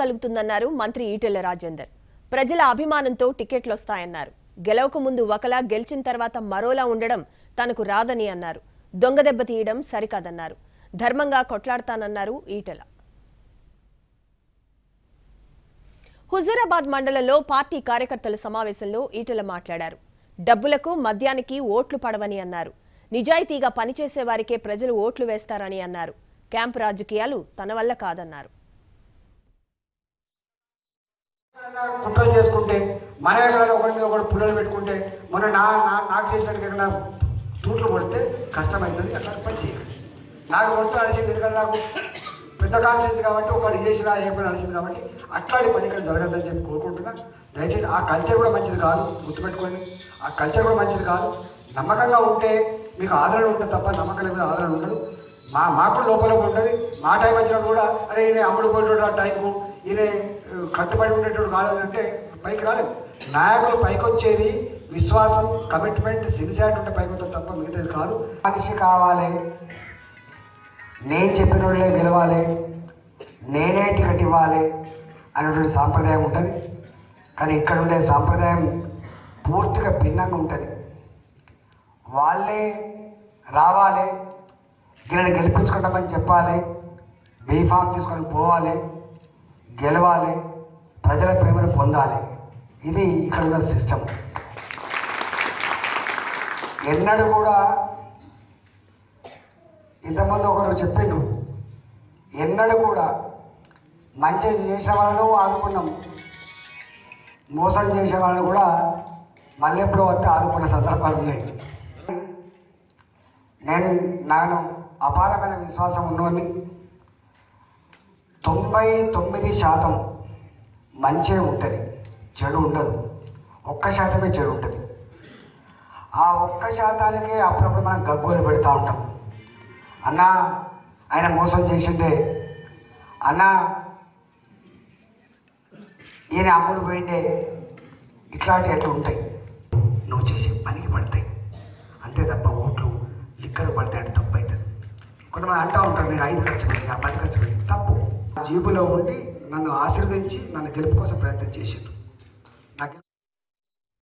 కలుగుతుందన్నారు మంత్రి ఈటెల రాజేందర్. ప్రజల అభిమానంతో టికెట్లొస్తాయన్నారు. గెలవక ముందు ఒకలా గెలిచిన తర్వాత మరోలా ఉండడం తనకు రాదని అన్నారు. దొంగదెబ్బ తీయడం సరికాదన్నారు. ధర్మంగా కొట్లాడతానన్నారు ఈటెల. హుజూరాబాద్ మండలంలో పార్టీ కార్యకర్తల సమావేశంలో ఈటెల మాట్లాడారు. డబ్బులకు మద్యానికి ఓట్లు పడవని అన్నారు. నిజాయితీగా పనిచేసే వారికే ప్రజలు ఓట్లు వేస్తారని అన్నారు. క్యాంపు రాజకీయాలు తన వల్ల కాదన్నారు. కుట్ర చేసుకుంటే మన ఎక్కడ ఒకరి మీద ఒకటి పుల్లలు పెట్టుకుంటే మొన్న నా నాకు చేసినట్టు ఎక్కడ తూట్లు కొడితే కష్టమవుతుంది అట్లా పని చేయాలి. నాకు మొత్తం అలసింది ఎందుకంటే నాకు. పెద్ద కాన్షియన్స్ కాబట్టి ఒకటి చేసినా ఏ పని అలసింది కాబట్టి అట్లాంటి పని ఇక్కడ జరగదని చెప్పి కోరుకుంటున్నా. దయచేసి ఆ కల్చర్ కూడా మంచిది కాదు గుర్తుపెట్టుకోండి. ఆ కల్చర్ కూడా మంచిది కాదు. నమ్మకంగా ఉంటే మీకు ఆదరణ ఉంటుంది తప్ప నమ్మకం మీద ఆదరణ ఉండదు. మా మాకు లోపల ఉంటుంది. మా టైం వచ్చినప్పుడు కూడా అరే అమ్ముడు పోయేటోడు ఆ టైంకు ఈయన కట్టుబడి ఉండేటోడు కాదు అంటే పైకి రాలేదు. నాయకులు పైకి వచ్చేది విశ్వాసం కమిట్మెంట్ సిన్సియారిటీ ఉంటే పైకి వస్తుంది తప్ప మిగతాది కాదు. మనిషి కావాలి. నేను చెప్పిన వాళ్ళే గెలవాలి. నేనే టికెట్ ఇవ్వాలి అనేటువంటి సాంప్రదాయం ఉంటుంది. కానీ ఇక్కడ ఉండే సాంప్రదాయం పూర్తిగా భిన్నంగా ఉంటుంది. వాళ్ళే రావాలి. వీళ్ళని గెలిపించుకుంటామని చెప్పాలి. బీఫామ్ తీసుకొని పోవాలి. గెలవాలి ప్రజల ప్రేమను పొందాలి. ఇది ఇక్కడ ఉన్న సిస్టమ్ ఎన్నడూ కూడా ఇంతకుముందు ఒకరు చెప్పిండ్రు ఎన్నడూ కూడా మంచి చేసిన వాళ్ళను ఆదుకున్నాం. మోసం చేసే వాళ్ళని కూడా మళ్ళీ ఎప్పుడో వస్తే ఆదుకున్న సందర్భాలు ఉన్నాయి. నేను నాను అపారమైన విశ్వాసం ఉన్నోని తొంభై తొమ్మిది శాతం మంచే ఉంటుంది చెడు ఉండదు. ఒక్క శాతమే చెడు ఉంటుంది. ఆ ఒక్క శాతానికే అప్పుడప్పుడు మనం గగ్గోలు పెడతా ఉంటాం. అన్న ఆయన మోసం చేసిండే. అన్న ఈయన అమ్ముడు పోయిండే. ఇట్లాంటి ఎట్లా ఉంటాయి? నువ్వు చేసే పనికి పడతాయి. అంతే తప్ప ఓట్లు లిక్కలు పడతాయి అంటే తప్పు అవుతుంది. కొంతమంది అంటూ ఉంటారు నేను ఐదు ఖర్చు పెట్టి నా పది ఖర్చు పెట్టి తప్పు జీబులో ఉండి నన్ను ఆశీర్వదించి నన్ను గెలుపు కోసం ప్రయత్నం చేసిండు. నాకు